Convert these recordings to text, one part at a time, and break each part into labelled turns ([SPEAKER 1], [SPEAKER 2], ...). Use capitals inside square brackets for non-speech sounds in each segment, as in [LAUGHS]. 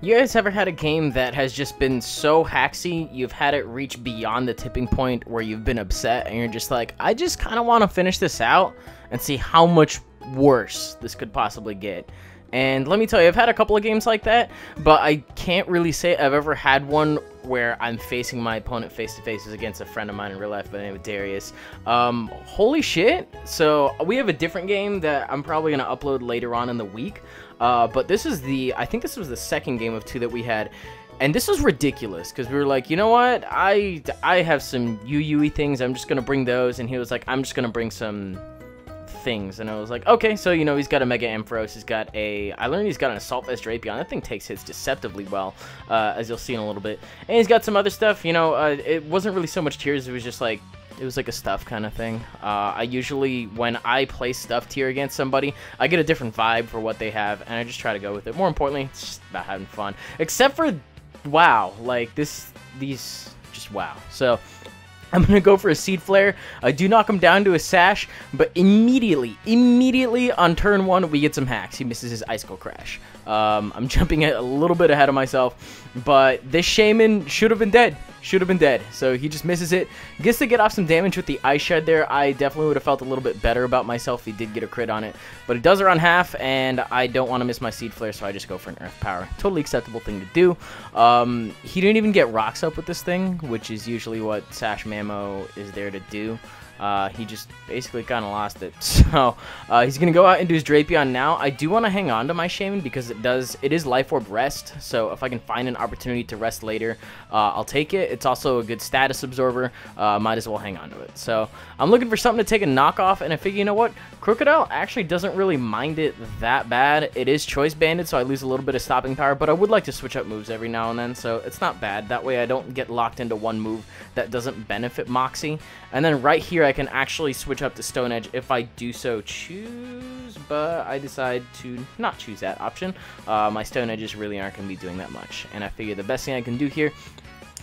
[SPEAKER 1] You guys ever had a game that has just been so haxy, you've had it reach beyond the tipping point where you've been upset and you're just like, I just kind of want to finish this out and see how much worse this could possibly get. And let me tell you, I've had a couple of games like that, but I can't really say I've ever had one where I'm facing my opponent face to face is against a friend of mine in real life by the name of Darius. Um, holy shit. So we have a different game that I'm probably going to upload later on in the week. Uh, but this is the, I think this was the second game of two that we had. And this was ridiculous because we were like, you know what? I, I have some UUE things. I'm just going to bring those. And he was like, I'm just going to bring some things. And I was like, okay, so, you know, he's got a Mega Ampharos. He's got a, I learned he's got an Assault Vest Drapion. That thing takes hits deceptively well, uh, as you'll see in a little bit. And he's got some other stuff, you know, uh, it wasn't really so much tiers. It was just like, it was like a stuff kind of thing. Uh, I usually, when I play stuff tier against somebody, I get a different vibe for what they have, and I just try to go with it. More importantly, it's just about having fun. Except for, wow, like this, these, just wow. So, I'm to go for a Seed Flare. I do knock him down to a Sash, but immediately, immediately on turn one, we get some hacks. He misses his Icicle Crash. Um, I'm [LAUGHS] jumping a little bit ahead of myself, but this Shaymin should have been dead. Should have been dead. So he just misses it. Gets to get off some damage with the Ice Shard there. I definitely would have felt a little bit better about myself if he did get a crit on it. But it does around half, and I don't want to miss my Seed Flare, so I just go for an Earth Power. Totally acceptable thing to do. Um, he didn't even get Rocks up with this thing, which is usually what Sash Mamo is there to do. Uh, he just basically kind of lost it. [LAUGHS] So uh, he's gonna go out and do his Drapion now. I do want to hang on to my Shaymin because it does it is Life Orb rest. So if I can find an opportunity to rest later, uh, I'll take it. It's also a good status absorber. Uh, might as well hang on to it. So I'm looking for something to take a knockoff, and I figure you know what, Krookodile actually doesn't really mind it that bad. It is choice banded, so I lose a little bit of stopping power, but I would like to switch up moves every now and then, so it's not bad. That way I don't get locked into one move that doesn't benefit Moxie. And then right here I can actually switch up to Stone Edge if I do so choose, but I decide to not choose that option. Uh, my Stone Edges really aren't going to be doing that much, and I figure the best thing I can do here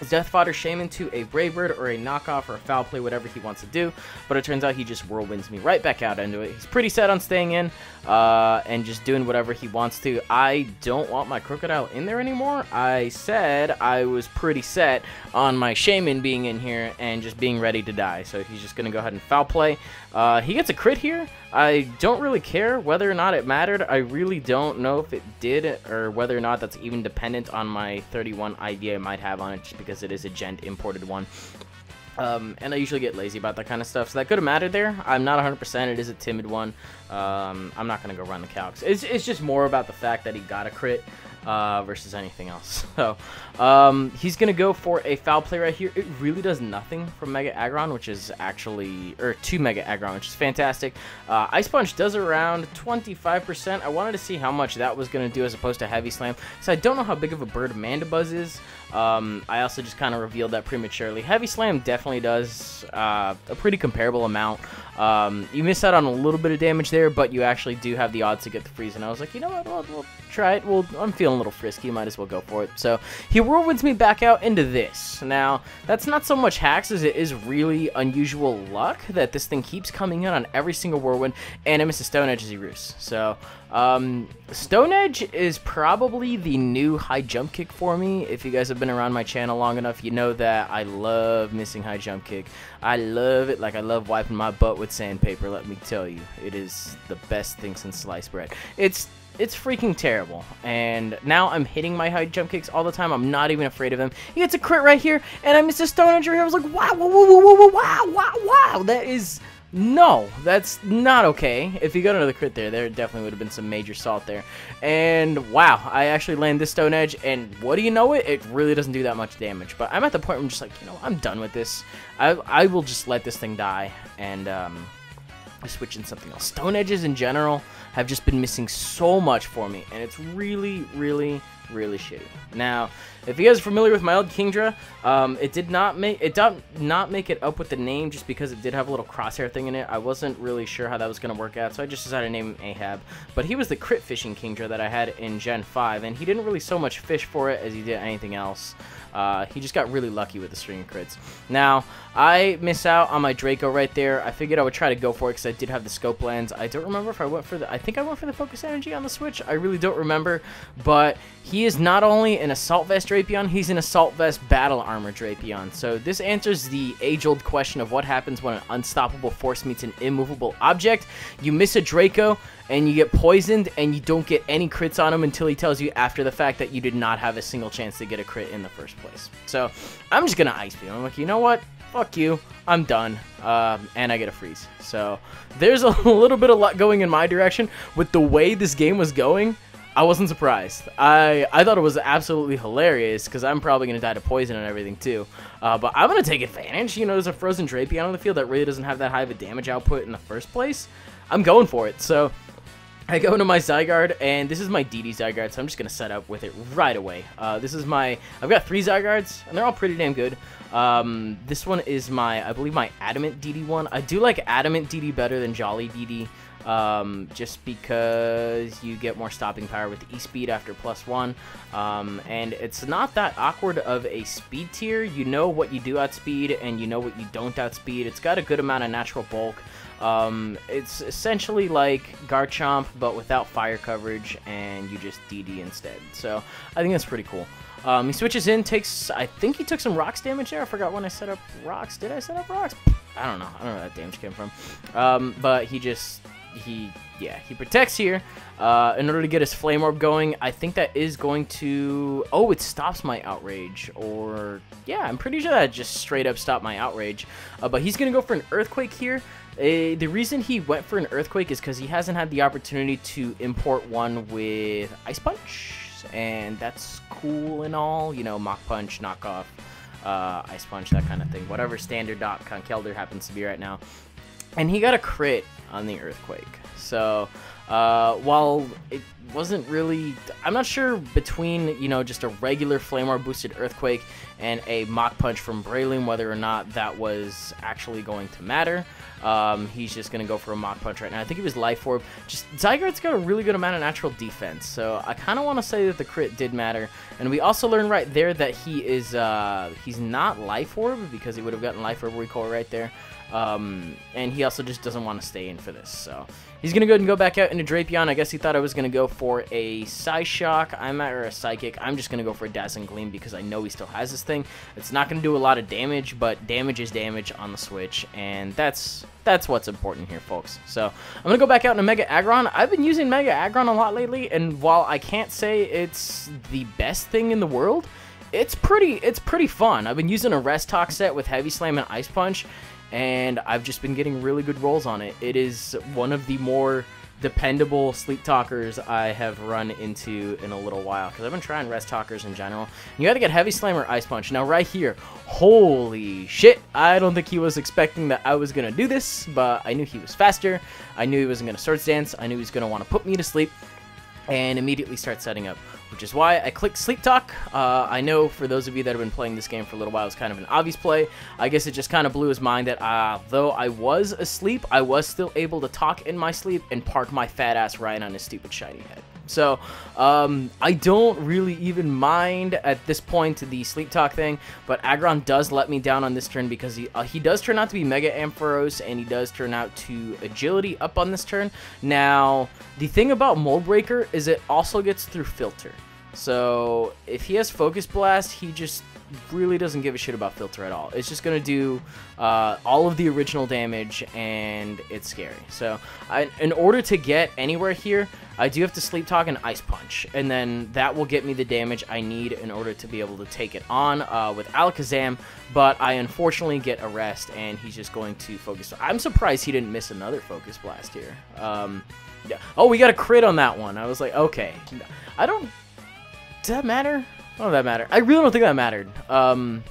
[SPEAKER 1] is Death Fodder Shaymin to a Brave Bird or a knockoff or a foul play, whatever he wants to do. But it turns out he just whirlwinds me right back out into it. He's pretty set on staying in uh, and just doing whatever he wants to. I don't want my Krookodile in there anymore. I said I was pretty set on my Shaymin being in here and just being ready to die. So he's just going to go ahead and foul play. Uh, he gets a crit here. I don't really care whether or not it mattered. I really don't know if it did or whether or not that's even dependent on my 31 IV I might have on it just because it is a gent imported one. Um, and I usually get lazy about that kind of stuff, so that could have mattered there. I'm not 100%, it is a timid one. Um, I'm not going to go run the calcs. It's, it's just more about the fact that he got a crit uh, versus anything else. [LAUGHS] So um, he's going to go for a foul play right here. It really does nothing from Mega Aggron, which is actually, or to Mega Aggron, which is fantastic. Uh, Ice Punch does around 25%. I wanted to see how much that was going to do as opposed to Heavy Slam. So I don't know how big of a bird Mandibuzz is. Um, I also just kind of revealed that prematurely. Heavy Slam definitely does uh, a pretty comparable amount. Um, you miss out on a little bit of damage there, but you actually do have the odds to get the freeze. And I was like, you know what, we'll, we'll try it. Well, I'm feeling a little frisky. Might as well go for it. So he whirlwinds me back out into this. Now, that's not so much hacks as it is really unusual luck that this thing keeps coming in on every single whirlwind, and it misses Stone Edge as he roosts. So um, Stone Edge is probably the new high jump kick for me. If you guys have been around my channel long enough, you know that I love missing high jump kick. I love it like I love wiping my butt with sandpaper, let me tell you. It is the best thing since sliced bread. It's it's freaking terrible. And now I'm hitting my high jump kicks all the time. I'm not even afraid of them. He gets a crit right here, and I miss a edge here. I was like, wow, wow, wow, wow, wow, wow, wow. That is... No, that's not okay. If he got another crit there, there definitely would have been some major salt there. And wow, I actually land this Stone Edge, and what do you know it? It really doesn't do that much damage. But I'm at the point where I'm just like, you know, I'm done with this. I, I will just let this thing die. And, um, switch in something else. Stone Edges in general have just been missing so much for me, and it's really, really, really shitty. Now, if you guys are familiar with my old Kingdra, um, it did not make it did not make it up with the name just because it did have a little crosshair thing in it. I wasn't really sure how that was going to work out, so I just decided to name him Ahab. But he was the crit fishing Kingdra that I had in Gen 5, and he didn't really so much fish for it as he did anything else. Uh, he just got really lucky with the string of crits. Now, I miss out on my Draco right there. I figured I would try to go for it because I did have the scope lens. I don't remember if I went for the. I think I went for the focus energy on the Switch. I really don't remember. But he is not only an assault vest Drapion, he's an assault vest battle armor Drapion. So this answers the age-old question of what happens when an unstoppable force meets an immovable object. You miss a Draco and you get poisoned and you don't get any crits on him until he tells you after the fact that you did not have a single chance to get a crit in the first place. So I'm just gonna ice beam. I'm like, you know what? Fuck you. I'm done. Um, and I get a freeze. So there's a [LAUGHS] little bit of luck going in my direction. With the way this game was going, I wasn't surprised. I, I thought it was absolutely hilarious because I'm probably going to die to poison and everything too. Uh, but I'm going to take advantage. You know, there's a frozen Drapion on the field that really doesn't have that high of a damage output in the first place. I'm going for it. So I go into my Zygarde, and this is my DD Zygarde, so I'm just going to set up with it right away. Uh, this is my... I've got three Zygardes, and they're all pretty damn good. Um, this one is my, I believe, my Adamant DD one. I do like Adamant DD better than Jolly DD, um, just because you get more stopping power with E-Speed after plus one. Um, and it's not that awkward of a speed tier. You know what you do outspeed, and you know what you don't outspeed. It's got a good amount of natural bulk. Um, it's essentially like Garchomp, but without fire coverage, and you just DD instead. So I think that's pretty cool. Um, he switches in, takes, I think he took some rocks damage there. I forgot when I set up rocks. Did I set up rocks? I don't know. I don't know where that damage came from. Um, but he just, he, yeah, he protects here. Uh, in order to get his Flame Orb going, I think that is going to, oh, it stops my Outrage. Or, yeah, I'm pretty sure that just straight up stopped my Outrage. Uh, but he's to go for an Earthquake here. Uh, the reason he went for an Earthquake is because he hasn't had the opportunity to import one with Ice Punch, and that's cool and all. You know, Mach Punch, Knockoff, uh, Ice Punch, that kind of thing. Whatever standard dot Conkeldurr happens to be right now. And he got a crit on the Earthquake. So, uh, while it wasn't really... I'm not sure between, you know, just a regular Flame Orb boosted Earthquake and a Mach Punch from Breloom, whether or not that was actually going to matter. Um, he's just going to go for a Mach Punch right now. I think he was Life Orb. Just Zygarde's got a really good amount of natural defense, so I kind of want to say that the crit did matter. And we also learned right there that he is uh, he's not Life Orb because he would have gotten Life Orb Recoil right there. Um, and he also just doesn't want to stay in for this. So he's going to go and go back out into Drapion. I guess he thought I was going to go for a Psyshock. I'm at, or a Psychic. I'm just going to go for a Dazzling Gleam because I know he still has this thing. It's not going to do a lot of damage, but damage is damage on the Switch. And that's that's what's important here, folks. So I'm to go back out into Mega Aggron. I've been using Mega Aggron a lot lately. And while I can't say it's the best thing in the world, it's pretty it's pretty fun. I've been using a Rest Talk set with Heavy Slam and Ice Punch, and I've just been getting really good rolls on it. It is one of the more dependable sleep talkers I have run into in a little while because I've been trying rest talkers in general. You got to get heavy slam or ice punch. Now right here, holy shit! I don't think he was expecting that I was gonna do this, but I knew he was faster. I knew he wasn't gonna Swords Dance. I knew he was gonna want to put me to sleep and immediately start setting up which is why I clicked Sleep Talk. Uh, I know for those of you that have been playing this game for a little while, it's kind of an obvious play. I guess it just kind of blew his mind that uh, though I was asleep, I was still able to talk in my sleep and park my fat ass right on his stupid shiny head. So, um, I don't really even mind at this point the sleep talk thing, but Aggron does let me down on this turn because he, uh, he does turn out to be Mega Ampharos and he does turn out to Agility up on this turn. Now, the thing about Mold Breaker is it also gets through Filter. So, if he has Focus Blast, he just really doesn't give a shit about filter at all. It's just going to do uh, all of the original damage, and it's scary. So, I, in order to get anywhere here, I do have to Sleep Talk and Ice Punch, and then that will get me the damage I need in order to be able to take it on uh, with Alakazam, but I unfortunately get a rest, and he's just going to focus. I'm surprised he didn't miss another Focus Blast here. Um, yeah. Oh, we got a crit on that one. I was like, okay. I don't... Does that matter? Oh, that matter. I really don't think that mattered. Um,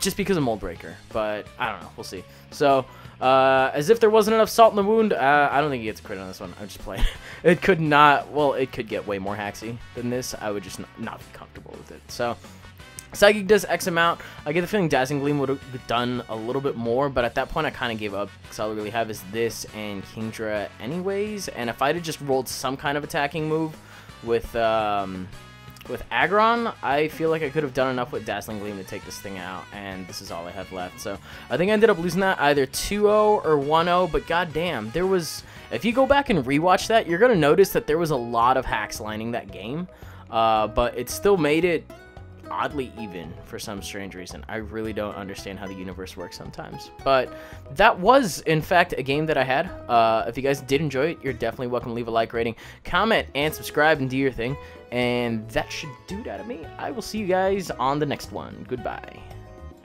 [SPEAKER 1] just because of Mold Breaker, but I don't know. We'll see. So, uh, as if there wasn't enough salt in the wound, uh, I don't think he gets a crit on this one. I'm just playing. [LAUGHS] it could not, well, it could get way more haxy than this. I would just not, be comfortable with it. So, Psychic does X amount. I get the feeling Dazzling Gleam would have done a little bit more, but at that point I kind of gave up because all I really have is this and Kingdra anyways. And if I'd have just rolled some kind of attacking move with... Um, with Aggron, I feel like I could have done enough with Dazzling Gleam to take this thing out, and this is all I have left. So I think I ended up losing that either 2-0 or 1-0, but goddamn, there was... If you go back and rewatch that, you're going to notice that there was a lot of hacks lining that game, uh, but it still made it oddly even for some strange reason. I really don't understand how the universe works sometimes. But that was, in fact, a game that I had. Uh, if you guys did enjoy it, you're definitely welcome to leave a like rating, comment, and subscribe and do your thing. And that should do that of me. I will see you guys on the next one. Goodbye.